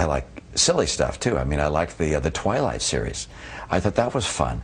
I like silly stuff too. I mean, I like the uh, the Twilight series. I thought that was fun.